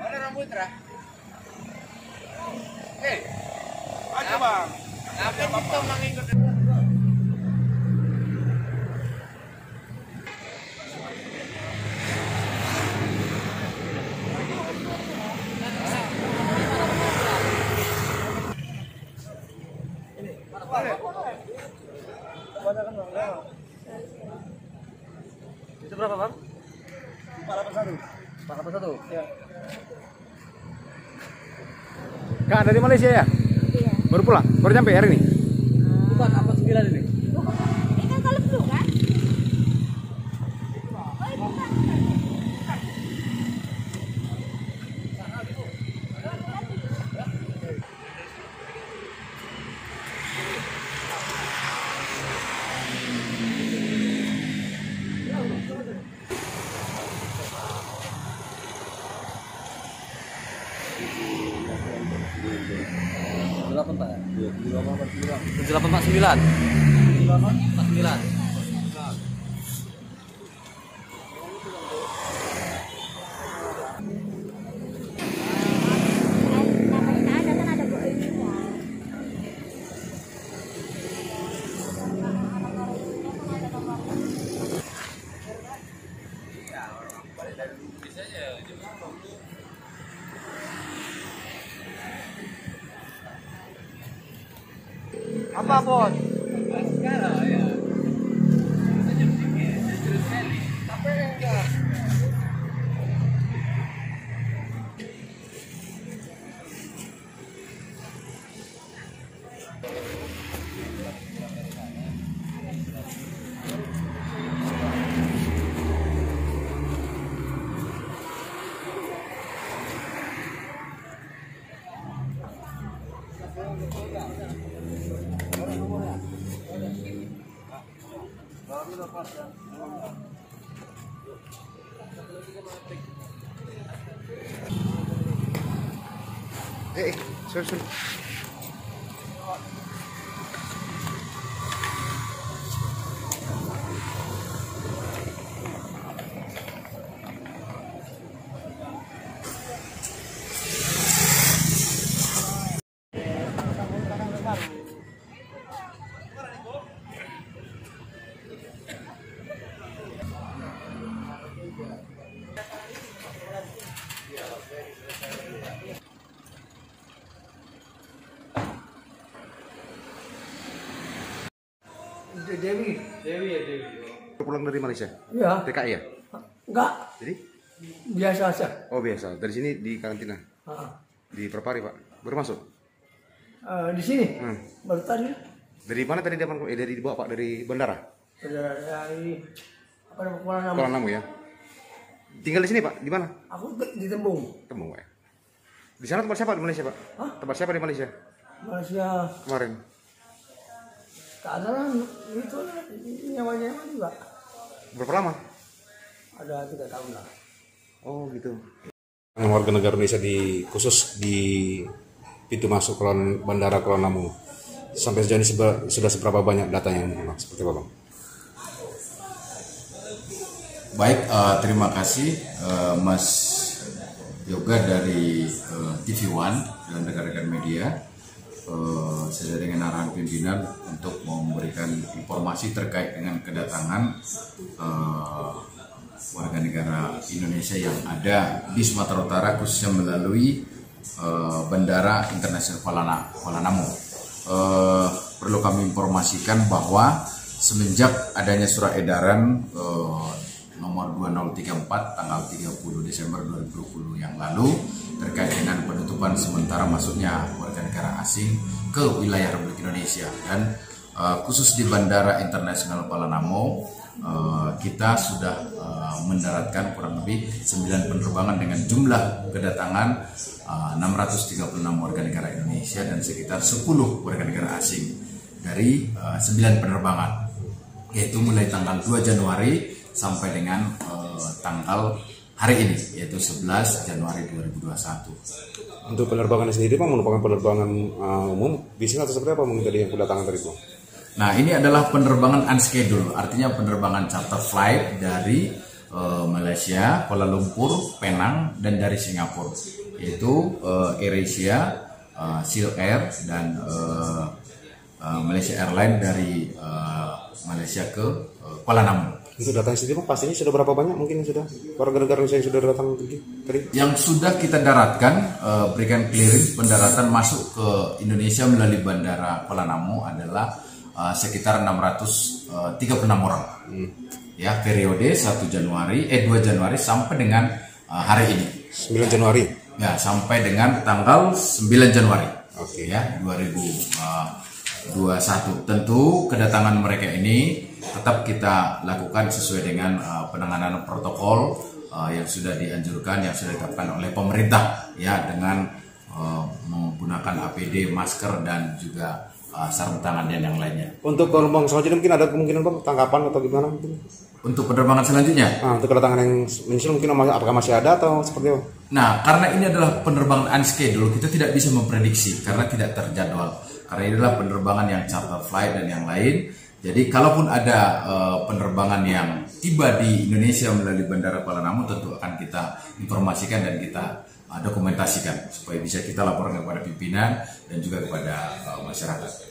Mana rambut Ra? Eh, Aja bang. apa kita mengikut? Berapa bang? 481 481? Ya Kak dari Malaysia ya? Iya. Baru pulang? Baru sampai hari ini? Bukan, apa 9 ini? Ini 78 Pak. 78 49. 78 49. Apa Eh, eh, sorry, sorry. Dewi. Dewi ya Dewi Pulang dari Malaysia? Ya. TKI ya? Enggak, Jadi? biasa saja. Oh biasa. Dari sini di karantina? Ah. Di Perpari pak? Baru masuk? Eh, di sini Hmm. baru tadi Dari mana tadi dia eh, dari dibawa pak? Dari bandara? saudara dari apa nama Kuala Namu. Kuala Namu ya? Tinggal di sini pak? Di mana? Aku di Tembung, Temu ya. Di sana tempat siapa di Malaysia pak? Hah? Tempat siapa di Malaysia Malaysia. kemarin? Keadaan itu nyawa-nyawa juga. Berapa lama? Ada tiga tahun lah. Oh gitu. Warga negara Indonesia di khusus di pintu masuk Kuala- Bandara Kuala Namu. Sampai sejauh ini seba- sudah seberapa banyak datanya yang Bang? Seperti apa bang? Baik, eh, terima kasih eh, Mas Yoga dari eh, TV One dan rekan-rekan media. Eh, sesuai dengan arahan pimpinan untuk memberikan informasi terkait dengan kedatangan eh, warga negara Indonesia yang ada di Sumatera Utara khususnya melalui eh, Bandara Internasional Kuala, Kuala Namu. Eh, perlu kami informasikan bahwa semenjak adanya surat edaran eh, nomor 2034 tanggal 30 Desember 2020 yang lalu terkait dengan penutupan sementara masuknya warga negara asing ke wilayah Republik Indonesia. Dan eh, khusus di Bandara Internasional Kuala Namu eh, kita sudah eh, mendaratkan kurang lebih 9 penerbangan dengan jumlah kedatangan eh, 636 warga negara Indonesia dan sekitar 10 warga negara asing dari eh, 9 penerbangan yaitu mulai tanggal 2 Januari sampai dengan eh, tanggal hari ini yaitu 11 Januari 2021. Untuk penerbangan sendiri Pak merupakan penerbangan uh, umum bisnis atau seperti apa mungkin tadi yang kedatangan tadi Pak? Nah, ini adalah penerbangan unscheduled, artinya penerbangan charter flight dari eh, Malaysia, Kuala Lumpur, Penang dan dari Singapura. Yaitu eh, AirAsia, eh, Seal Air dan eh, eh, Malaysia Airlines dari eh, Malaysia ke eh, Kuala Namu. Untuk datang sendiri Pak pastinya sudah berapa banyak mungkin sudah warga negara Indonesia yang sudah datang tadi? Yang sudah kita daratkan eh, berikan clearance pendaratan masuk ke Indonesia melalui Bandara Kuala Namu adalah eh, sekitar 636 orang. Ya, periode 1 Januari eh 2 Januari sampai dengan eh, hari ini. 9 Januari. Ya, sampai dengan tanggal 9 Januari. Oke. Ya, 2021. Tentu kedatangan mereka ini tetap kita lakukan sesuai dengan uh, penanganan protokol uh, yang sudah dianjurkan, yang sudah ditetapkan oleh pemerintah, ya dengan uh, menggunakan APD, masker dan juga uh, sarung tangan dan yang lainnya. Untuk gelombang selanjutnya mungkin ada kemungkinan Bang tangkapan atau gimana mungkin? Untuk penerbangan selanjutnya, Nah, untuk kedatangan yang menyusul mungkin apakah masih ada atau seperti apa? Nah, karena ini adalah penerbangan unscheduled, kita tidak bisa memprediksi karena tidak terjadwal. Karena ini adalah penerbangan yang charter flight dan yang lain. Jadi, kalaupun ada eh, penerbangan yang tiba di Indonesia melalui Bandara Kuala Namu, tentu akan kita informasikan dan kita eh, dokumentasikan supaya bisa kita laporkan kepada pimpinan dan juga kepada eh, masyarakat.